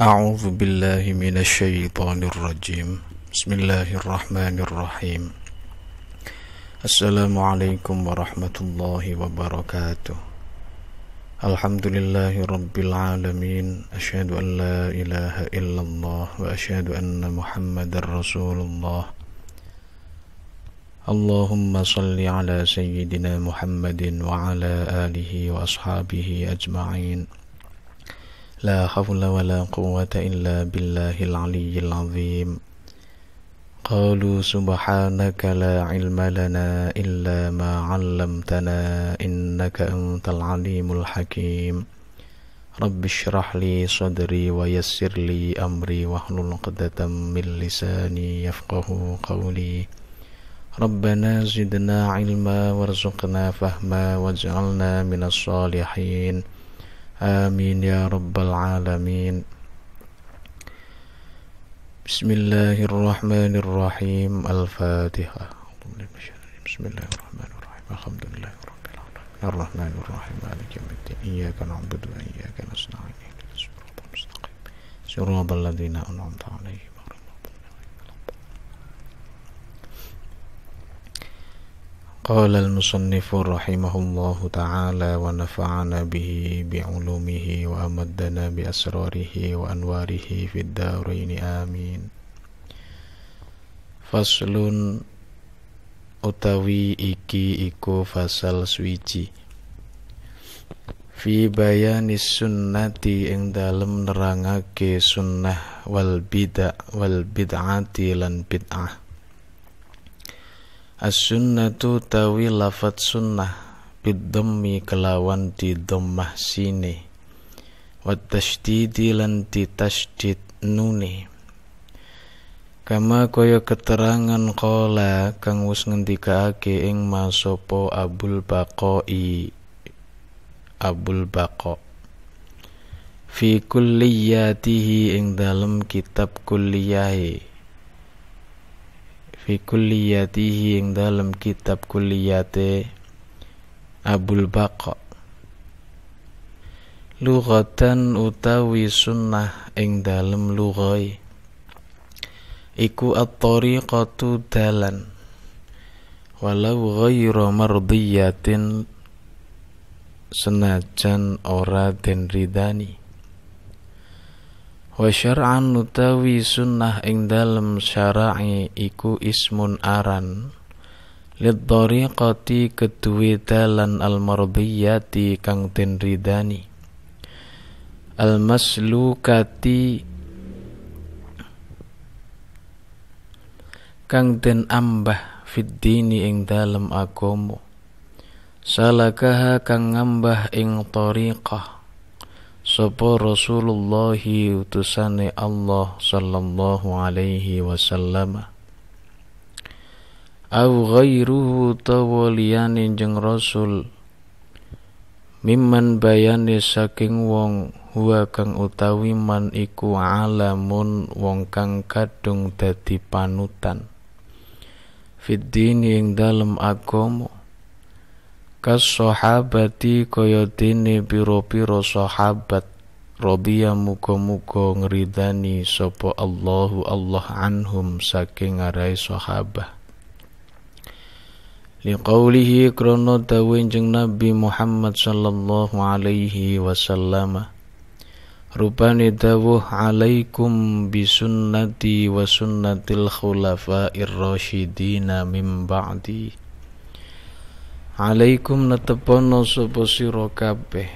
أعوذ بالله من الشيطان الرجيم. بسم الله الرحمن الرحيم. السلام عليكم ورحمة الله وبركاته. الحمد لله رب العالمين. أشهد أن لا إله إلا الله وأشهد أن محمد رسول الله. اللهم صل على سيدنا محمد وعلى آله وأصحابه أجمعين. لا حول ولا قوة إلا بالله العلي العظيم. قالوا سبحانك لا علم لنا إلا ما علمتنا إنك أنت العليم الحكيم. رب اشرح لي صدري ويسر لي أمري واحلل عقدة من لساني يفقه قولي. ربنا زدنا علما وارزقنا فهما واجعلنا من الصالحين. آمين يا رب العالمين. بسم الله الرحمن الرحيم. الفاتحة. بسم الله الرحمن الرحيم. الحمد لله رب العالمين. الرحمن الرحيم. مالك يوم الدين. إياك نعبد وإياك نستعين. اهدنا الصراط المستقيم. صراط الذين أنعمت عليهم قال المصنف رحمه الله تعالى ونفعنا به بعلومه وأمدنا بأسراره وأنواره في الدارين آمين فصل utawi iki iku fasal swiji fi bayani sunnati ing dalem nerangake sunnah wal bid'ah wal bid'ati lan bid'ah As-sunnatu tawi lafat sunnah bidhammi kelawan di dhammah sine wa tasydidi lan di tasydid nune kama kaya keterangan qala kang wis ngendikaake ing masopo Abul Baqai Abul Baqa fi kulliyatihi ing dalem kitab kulliyahe fi kulliyatihi ing dalam kitab kulliyate Abul Baqa. Lughatan utawi sunnah ing dalam lughai. Iku at-tariqatu dalan. Walau ghairu mardiyatin senajan ora den ridani wa syar'an utawi sunnah ing dalem syara'i iku ismun aran. Lidhariqati kedue dalan almardiyati kang den ridani. Almaslukati kang den ambah fiddini ing dalem agama salakaha kang ngambah ing tariqah Sapa Rasulullah utusane Allah sallallahu alaihi wasallam. Au ghairuhu tawaliyane jeng Rasul. Mimman bayane saking wong huwa kang utawi man iku alamun wong kang kadung dadi panutan. Fiddini ing dalem agama kas sahabati kaya dene piro-piro sahabat. Radhiya muga-muga ngridani sapa Allahu Allah anhum saking arai sahabah. Liqaulihi krana dawuh Nabi Muhammad sallallahu alaihi wasallam. Rupane dawuh alaikum bisunnati wa sunnatil khulafa'ir rasyidina min ba'di Alaikum natepono sapa sira kabeh.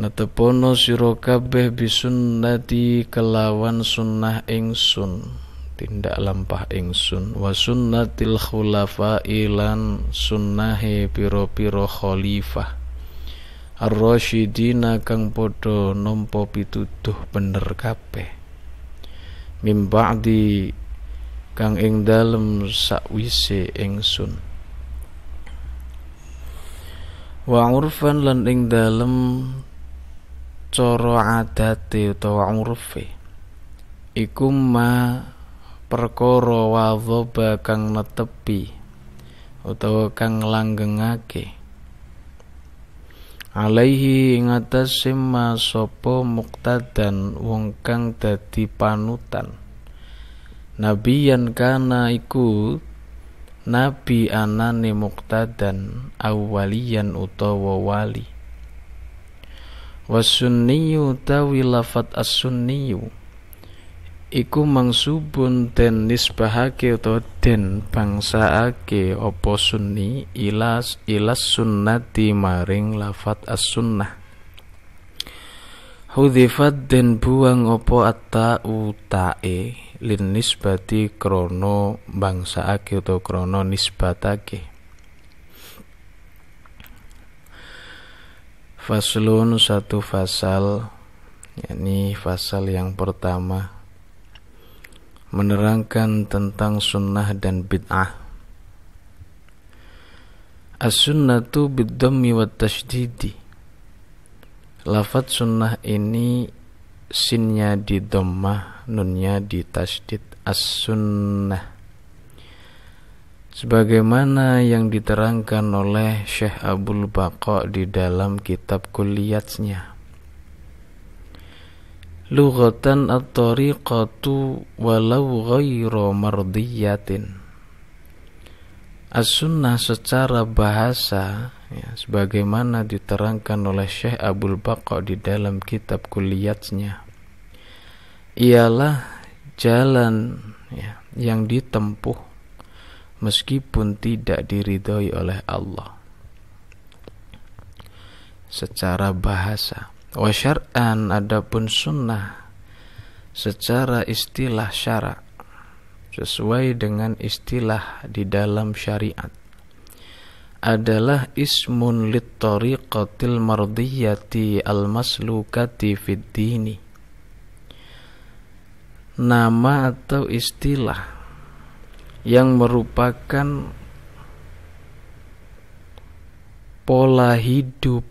Natepono sira kabeh bisunnati kelawan sunnah ingsun. Tindak lampah ingsun. Wa sunnatil khulafa ilan sunnahe piro-piro khalifah. Ar-rasyidina kang padha nampa pituduh bener kabeh. Mim ba'di kang ing dalem sakwise ingsun wa urfan lan ing dalem cara adate utawa urfe iku ma perkara wadhaba kang netepi utawa kang langgengake. Alaihi ing atase sapa muktadan wong kang dadi panutan. Nabiyan kana iku nabi anane muktadan awalian utawa wali. Wasunniyu tawi lafat as-sunniyu. Iku mangsubun den nisbahake utawa den bangsaake apa sunni ilas ilas sunnati maring lafat as-sunnah. Den buang opo atta utae lin nisbati krono bangsaake utawa krono nisbatake Faslun satu fasal yakni fasal yang pertama menerangkan tentang sunnah dan bid'ah. As-sunnatu bid-dhammi wa tashdidi. Lafat sunnah ini sinnya di dhammah, nunnya di tasdid. As-sunnah. Sebagaimana yang diterangkan oleh Syekh Abdul Baqa di dalam kitab kuliatnya. Lughatan at-tariqatu walau ghairu mardiyatin As-sunnah secara bahasa ya, sebagaimana diterangkan oleh Syekh Abdul Baqa di dalam kitab kuliatnya ialah jalan ya, yang ditempuh meskipun tidak diridhoi oleh Allah. Secara bahasa Wa syar'an adapun sunnah secara istilah syarak sesuai dengan istilah di dalam syariat adalah ismun lit tariqatil mardiyati al maslukati fid dini nama atau istilah yang merupakan pola hidup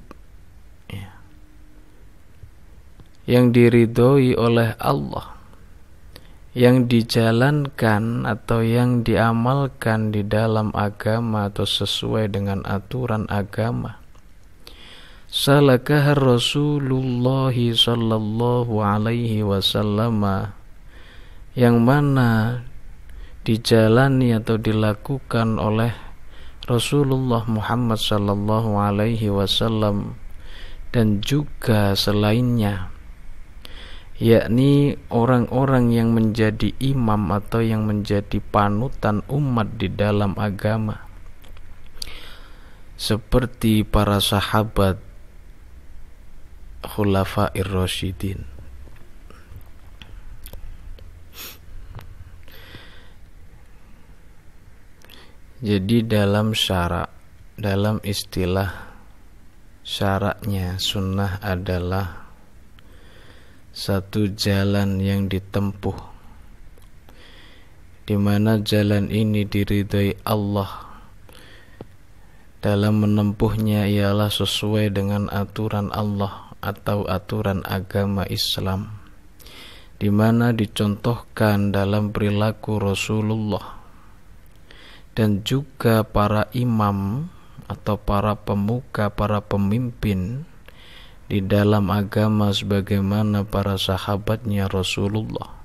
yang diridhoi oleh Allah yang dijalankan atau yang diamalkan di dalam agama atau sesuai dengan aturan agama. Salakah Rasulullah sallallahu alaihi wasallam yang mana dijalani atau dilakukan oleh Rasulullah Muhammad sallallahu alaihi wasallam dan juga selainnya yakni orang-orang yang menjadi imam atau yang menjadi panutan umat di dalam agama. Seperti para sahabat khulafa'ir rasyidin jadi dalam syarak dalam istilah syaraknya sunnah adalah satu jalan yang ditempuh di mana jalan ini diridhai Allah. Dalam menempuhnya ialah sesuai dengan aturan Allah atau aturan agama Islam di mana dicontohkan dalam perilaku Rasulullah dan juga para imam atau para pemuka, para pemimpin di dalam agama sebagaimana para sahabatnya Rasulullah.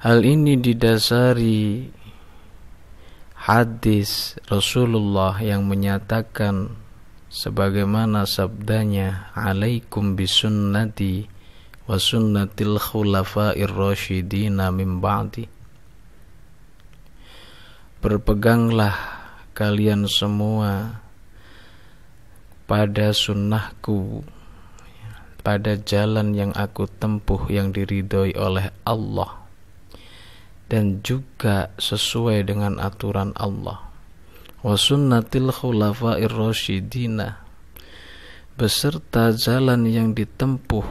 Hal ini didasari hadis Rasulullah yang menyatakan sebagaimana sabdanya alaikum bisunnati wa sunnatil khulafa'ir rasyidina min ba'di berpeganglah kalian semua pada sunnahku pada jalan yang aku tempuh yang diridhoi oleh Allah dan juga sesuai dengan aturan Allah. Wa sunnatil khulafa'ir rasyidina beserta jalan yang ditempuh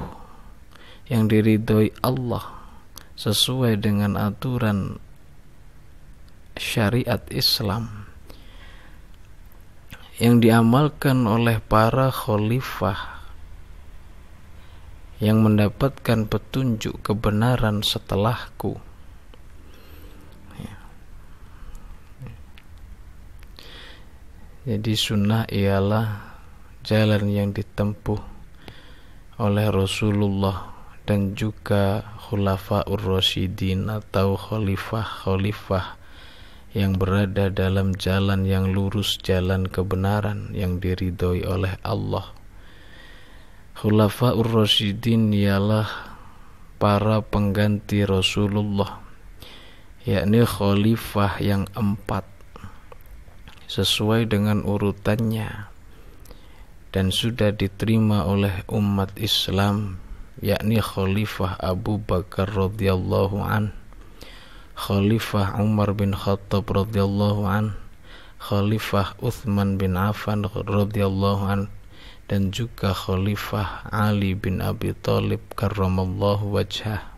yang diridhoi Allah sesuai dengan aturan syariat Islam yang diamalkan oleh para khalifah yang mendapatkan petunjuk kebenaran setelahku. Ya. Jadi sunnah ialah jalan yang ditempuh oleh Rasulullah dan juga khulafaur rasyidin atau khalifah-khalifah yang berada dalam jalan yang lurus, jalan kebenaran yang diridhoi oleh Allah. Khulafaur Rasyidin ialah para pengganti Rasulullah, yakni khalifah yang empat, sesuai dengan urutannya dan sudah diterima oleh umat Islam, yakni Khalifah Abu Bakar radhiyallahu an Khalifah Umar bin Khattab radhiyallahu an, Khalifah Uthman bin Affan radhiyallahu an, dan juga Khalifah Ali bin Abi Thalib karramallahu wajhah.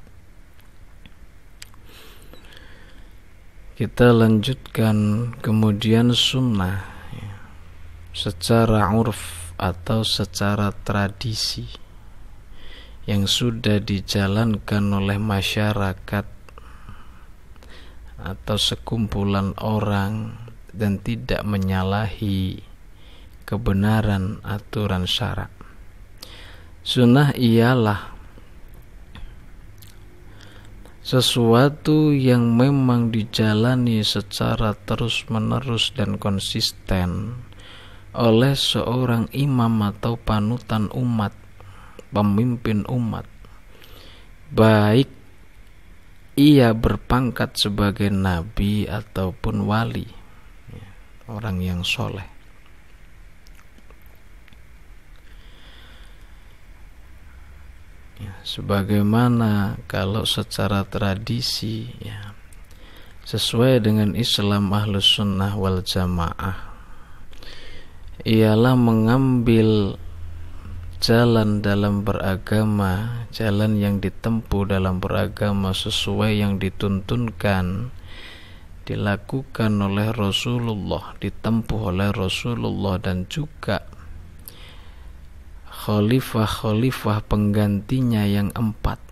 Kita lanjutkan kemudian sunnah ya, secara urf atau secara tradisi yang sudah dijalankan oleh masyarakat atau sekumpulan orang dan tidak menyalahi kebenaran aturan syarak. Sunnah ialah sesuatu yang memang dijalani secara terus-menerus dan konsisten oleh seorang imam atau panutan umat, pemimpin umat, baik ia berpangkat sebagai nabi ataupun wali ya, orang yang soleh. Ya, sebagaimana kalau secara tradisi ya sesuai dengan Islam ahlus sunnah wal jamaah ialah mengambil jalan dalam beragama, jalan yang ditempuh dalam beragama sesuai yang dituntunkan, dilakukan oleh Rasulullah, ditempuh oleh Rasulullah dan juga khalifah-khalifah penggantinya yang empat.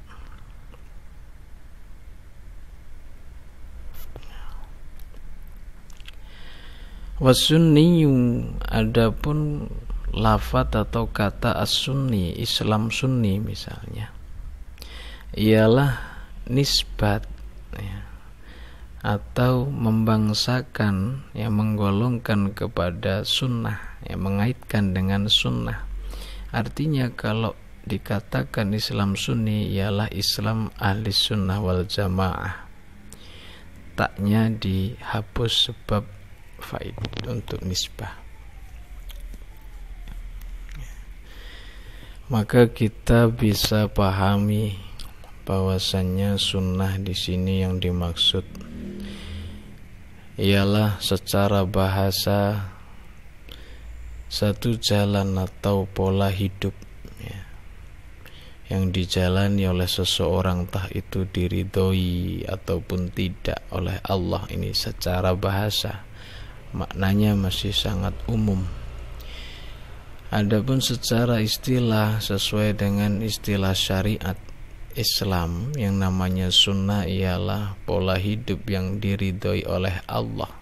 Wasunniyu adapun lafat atau kata as-sunni, Islam sunni misalnya, ialah nisbat ya, atau membangsakan yang menggolongkan kepada sunnah, yang mengaitkan dengan sunnah. Artinya kalau dikatakan Islam sunni ialah Islam ahli sunnah wal jamaah. Taknya dihapus sebab faid untuk nisbah. Maka kita bisa pahami bahwasannya sunnah di sini yang dimaksud ialah secara bahasa satu jalan atau pola hidup ya, yang dijalani oleh seseorang tah itu diridhoi ataupun tidak oleh Allah ini secara bahasa. Maknanya masih sangat umum Adapun secara istilah sesuai dengan istilah syariat Islam yang namanya sunnah ialah pola hidup yang diridhoi oleh Allah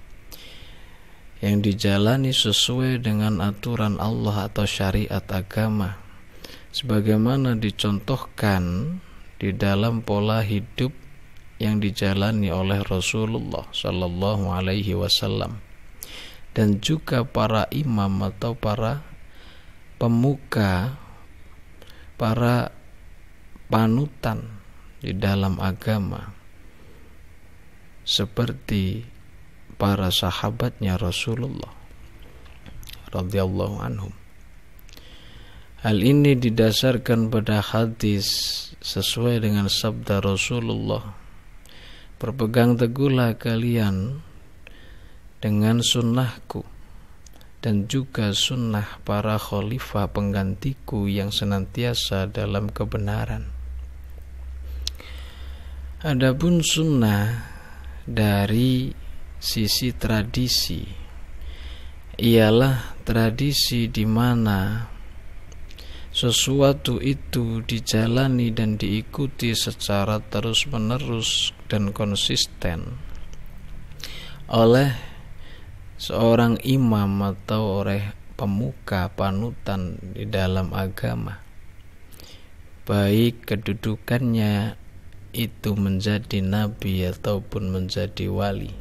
yang dijalani sesuai dengan aturan Allah atau syariat agama. Sebagaimana dicontohkan di dalam pola hidup yang dijalani oleh Rasulullah Shallallahu Alaihi Wasallam dan juga para imam atau para pemuka, para panutan di dalam agama seperti para sahabatnya Rasulullah radhiyallahu anhum. Hal ini didasarkan pada hadis sesuai dengan sabda Rasulullah. Berpegang teguhlah kalian dengan sunnahku dan juga sunnah para khalifah penggantiku yang senantiasa dalam kebenaran. Adapun sunnah dari sisi tradisi ialah tradisi di mana sesuatu itu dijalani dan diikuti secara terus-menerus dan konsisten oleh seorang imam atau oleh pemuka panutan di dalam agama. Baik kedudukannya itu menjadi nabi ataupun menjadi wali.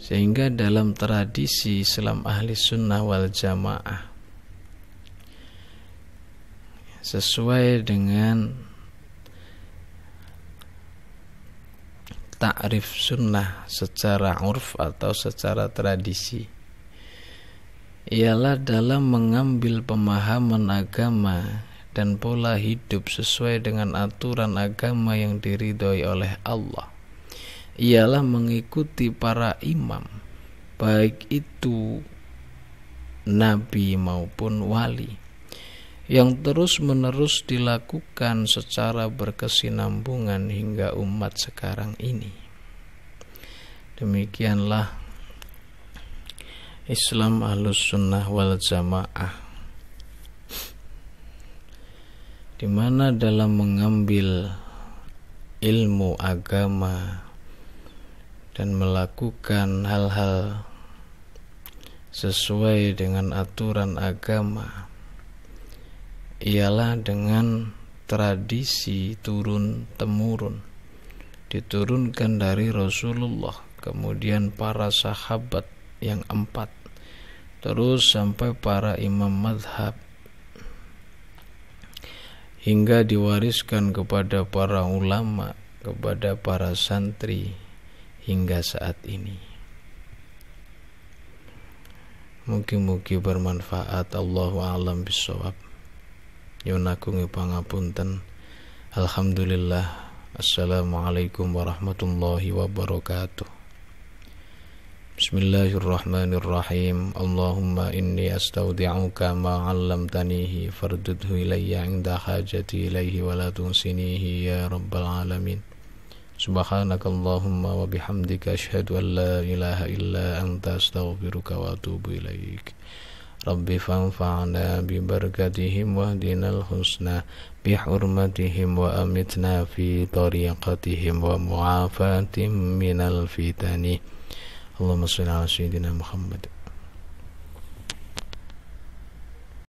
Sehingga dalam tradisi Islam ahli sunnah wal jamaah sesuai dengan takrif sunnah secara urf atau secara tradisi. Ialah dalam mengambil pemahaman agama dan pola hidup sesuai dengan aturan agama yang diridhoi oleh Allah. Ialah mengikuti para imam baik itu nabi maupun wali yang terus-menerus dilakukan secara berkesinambungan hingga umat sekarang ini. Demikianlah Islam Ahlus Sunnah wal Jamaah di mana dalam mengambil ilmu agama dan melakukan hal-hal sesuai dengan aturan agama ialah dengan tradisi turun temurun diturunkan dari Rasulullah kemudian para sahabat yang empat terus sampai para imam madhab hingga diwariskan kepada para ulama kepada para santri hingga saat ini. Mungkin-mungkin bermanfaat. Allahu alam bisawab yunakungi pangapunten Alhamdulillah. Assalamualaikum warahmatullahi wabarakatuh. Bismillahirrahmanirrahim. Allahumma inni astaudi'uka ma 'allamtanihi fardudhu ilayya 'inda hajati ilayhi wa la tunsinihi ya rabbal alamin. Subhanakallahumma wa bihamdika ashhadu an la ilaha illa anta astaghfiruka wa atubu رب فانفعنا ببركتهم واهدنا الحسنى بحرمتهم وأمتنا في طريقتهم ومعافاة من الفتن اللهم صل على سيدنا محمد